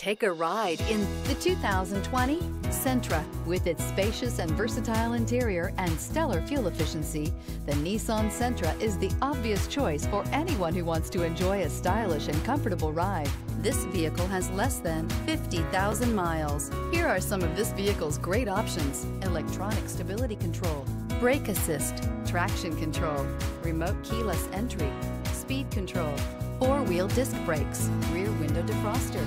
Take a ride in the 2020 Sentra. With its spacious and versatile interior and stellar fuel efficiency, the Nissan Sentra is the obvious choice for anyone who wants to enjoy a stylish and comfortable ride. This vehicle has less than 50,000 miles. Here are some of this vehicle's great options. Electronic stability control, brake assist, traction control, remote keyless entry, speed control, four-wheel disc brakes, rear window defroster,